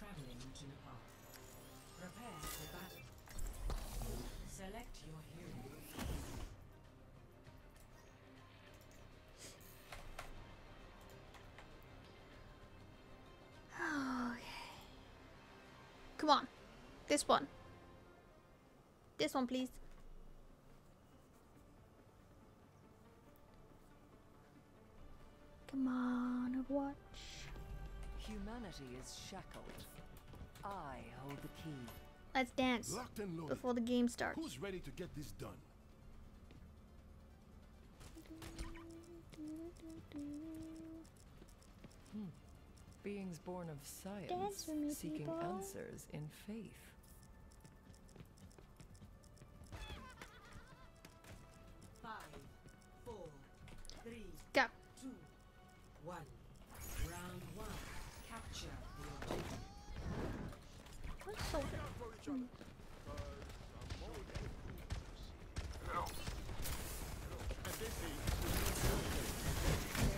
traveling to Nepal. Prepare for battle. Select your hero. Okay. Come on. This one. This one, please. Come on, watch. Humanity is shackled. I hold the key. Let's dance Locked and loaded. before the game starts. Who's ready to get this done? Hmm. Beings born of Dance science, me, seeking people. answers in faith. Five, four, three, Go. two, one. Round one. Capture the objective. So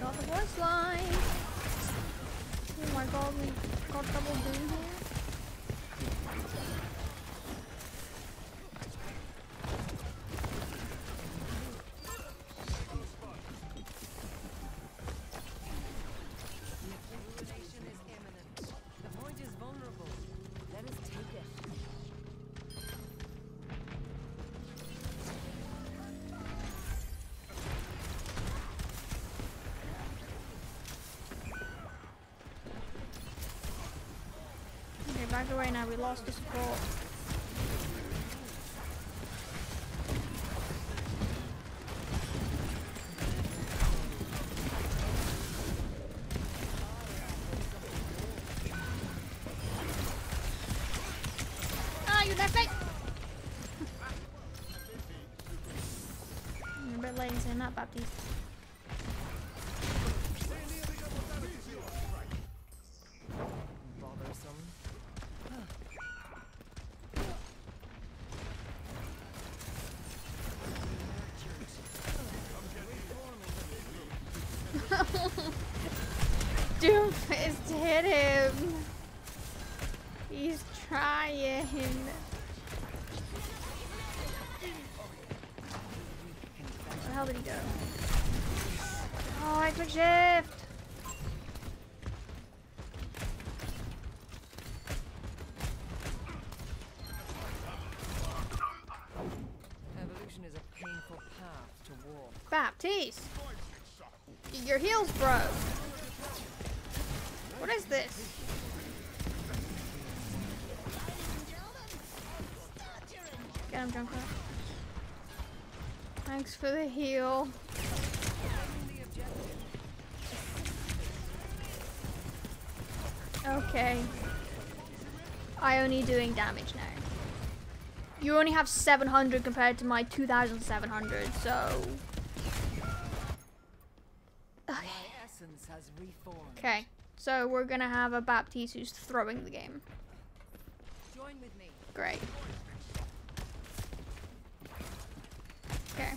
Got the voice line. Oh my god, we got double doom here. Back away now. We lost the support. Hit him. He's trying. Where the hell did he go? Oh, I took shift. Evolution is a painful path to walk. Baptiste. Your heals broke. What is this? Get him. Thanks for the heal. Okay. I only doing damage now. You only have 700 compared to my 2700, so... Has reformed. Okay, so we're gonna have a Baptiste who's throwing the game. Join with me. Great. Okay.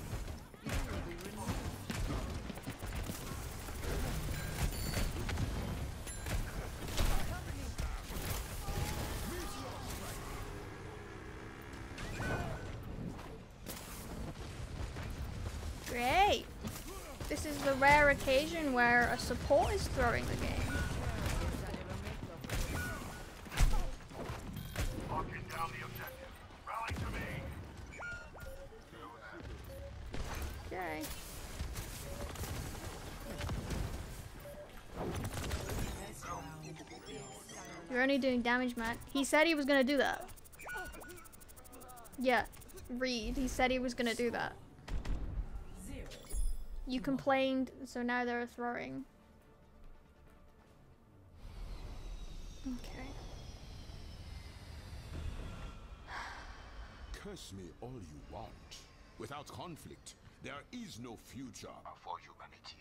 Great. This is the rare occasion where a support is throwing the game. Locking down the objective. Rally to me. Okay. You're only doing damage, Matt. He said he was gonna do that. Yeah, Reed. He said he was gonna do that. Zero. You complained, so now they're throwing. Okay. Curse me all you want. Without conflict, there is no future for humanity.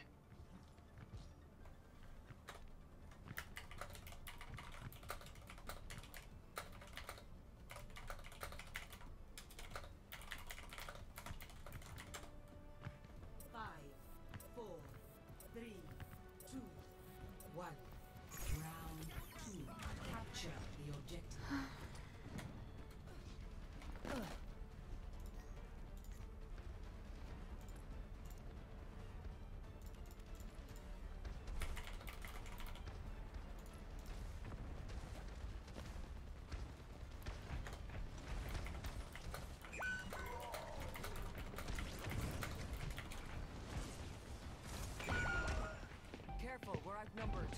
Outnumbered.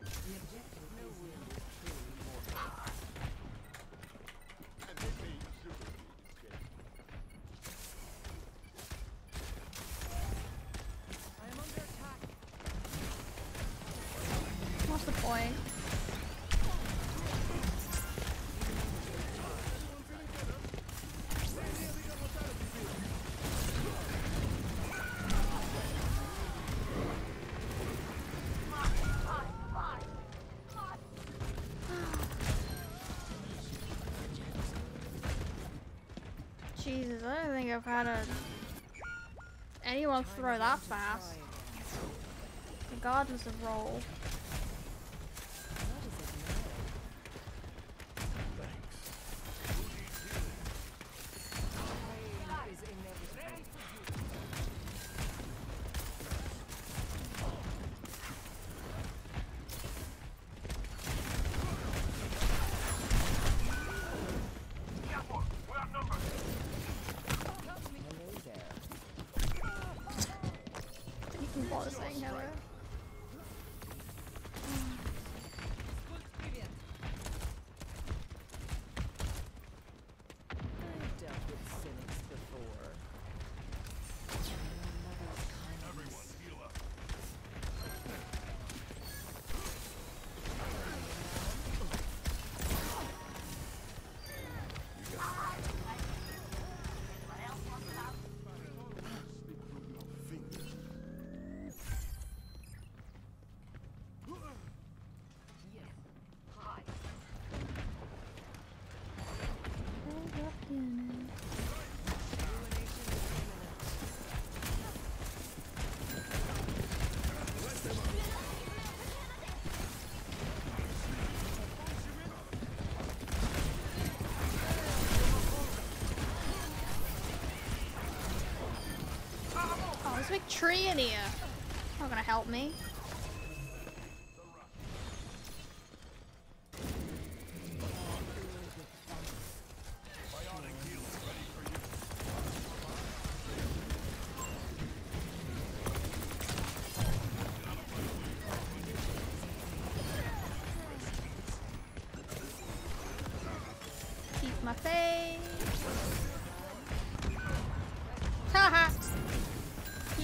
The objective No is will is truly. And pay you super instead. I am under attack. What's the point? Jesus, I don't think I've had a anyone throw that fast, regardless of role. Tree in here. Not gonna help me.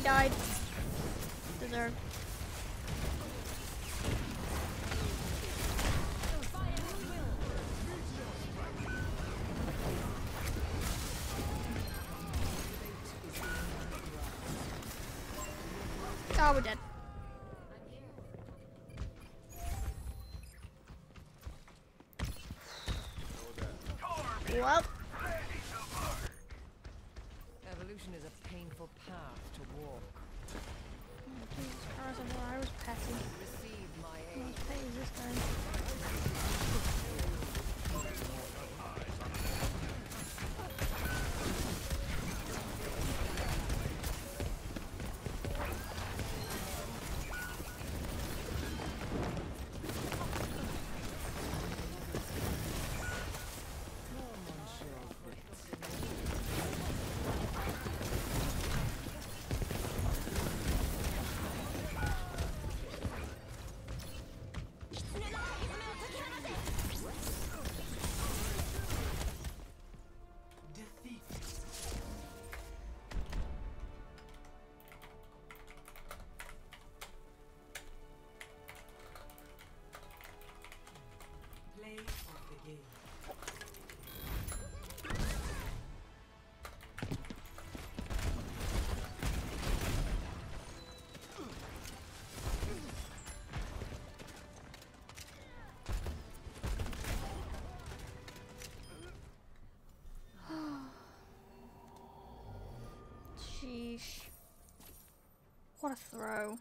Died. Deserved. Oh, we're dead. Sheesh. What a throw.